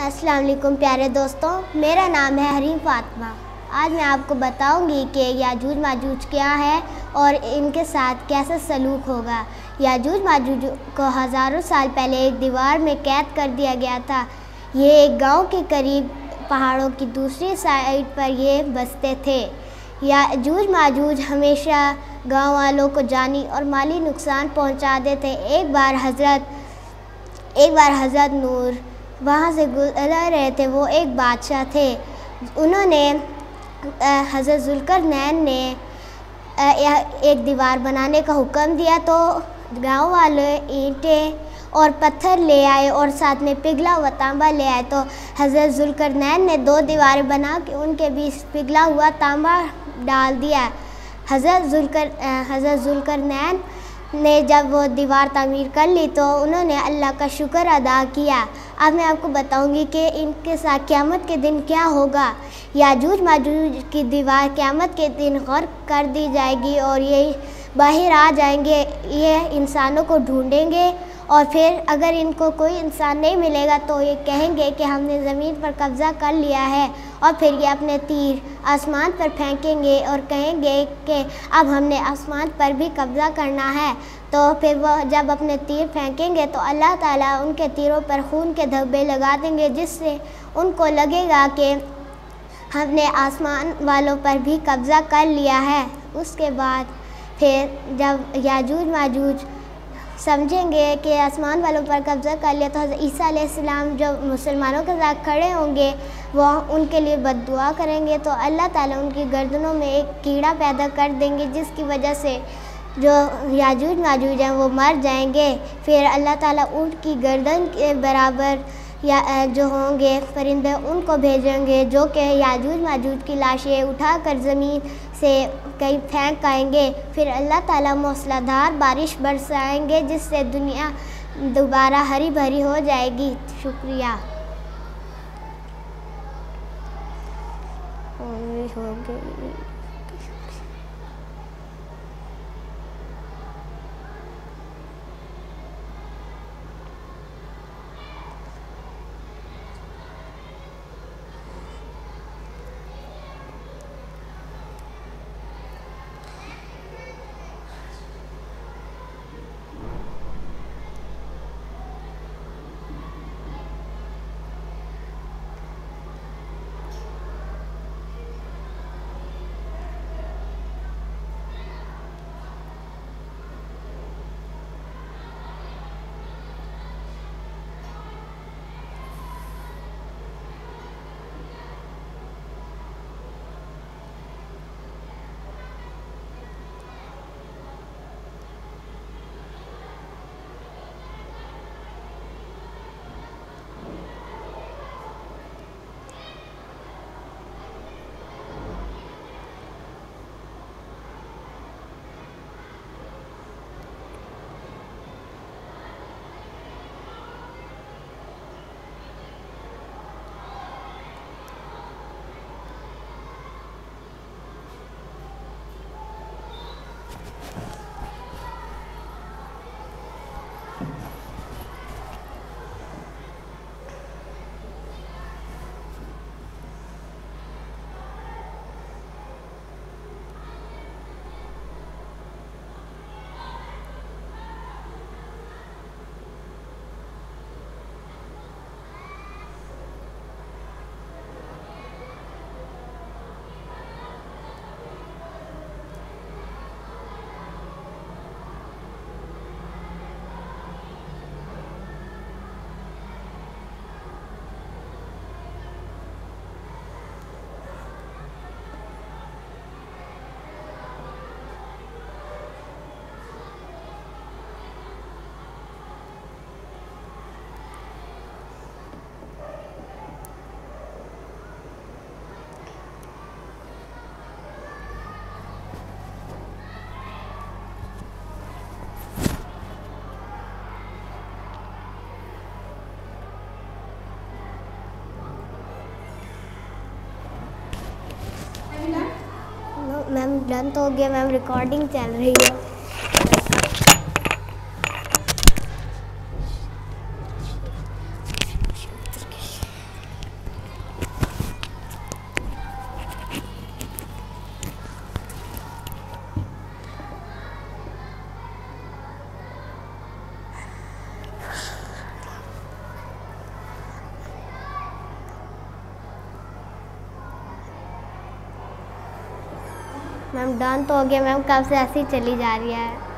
अस्सलाम वालेकुम प्यारे दोस्तों, मेरा नाम है हरीम फातमा। आज मैं आपको बताऊँगी कि याजूज माजूज क्या है और इनके साथ कैसा सलूक होगा। याजूज माजूज को हज़ारों साल पहले एक दीवार में कैद कर दिया गया था। ये एक गाँव के करीब पहाड़ों की दूसरी साइड पर ये बसते थे। याजूज माजूज हमेशा गाँव वालों को जानी और माली नुकसान पहुँचा देते। एक बार हज़रत, एक बार हज़रत नूर वहाँ से गुजर रहे थे, वो एक बादशाह थे। उन्होंने हज़रत जुल्कर नैन ने एक दीवार बनाने का हुक्म दिया तो गाँव वाले ईंटें और पत्थर ले आए और साथ में पिघला हुआ तांबा ले आए। तो हज़रत जुल्कर नैन ने दो दीवारें बना के उनके बीच पिघला हुआ तांबा डाल दिया। हज़रत जुल्कर हज़रत जुल्कर नैन ने जब वो दीवार तामीर कर ली तो उन्होंने अल्लाह का शुक्र अदा किया। अब मैं आपको बताऊँगी कि इनके साथ क़्यामत के दिन क्या होगा। याजूज माजूज की दीवार क़्यामत के दिन गौर कर दी जाएगी और ये बाहर आ जाएँगे। ये इंसानों को ढूंढेंगे। और फिर अगर इनको कोई इंसान नहीं मिलेगा तो ये कहेंगे कि हमने ज़मीन पर कब्ज़ा कर लिया है और फिर ये अपने तीर आसमान पर फेंकेंगे और कहेंगे कि अब हमने आसमान पर भी कब्ज़ा करना है। तो फिर वह जब अपने तीर फेंकेंगे तो अल्लाह ताला उनके तीरों पर खून के धब्बे लगा देंगे, जिससे उनको लगेगा कि हमने आसमान वालों पर भी कब्ज़ा कर लिया है। उसके बाद फिर जब याजूज माजूज समझेंगे कि आसमान वालों पर कब्ज़ा कर लिया तो ईसा इस्लाम जो मुसलमानों के साथ खड़े होंगे वो उनके लिए बद करेंगे। तो अल्लाह ताला उनकी गर्दनों में एक कीड़ा पैदा कर देंगे, जिसकी वजह से जो याजूज माजूज हैं वो मर जाएँगे। फिर अल्लाह ताला उनकी गर्दन के बराबर या जो होंगे परिंदे उनको भेजेंगे, जो कि याजूज माजूज की लाशें उठाकर ज़मीन से कहीं फेंक आएँगे। फिर अल्लाह ताला मौसलाधार बारिश बरसाएँगे, जिससे दुनिया दोबारा हरी भरी हो जाएगी। शुक्रिया। हो गई। मैम डन तो हो गया मैम रिकॉर्डिंग चल रही है। मैम डन तो हो गया मैम कब से ऐसी चली जा रही है।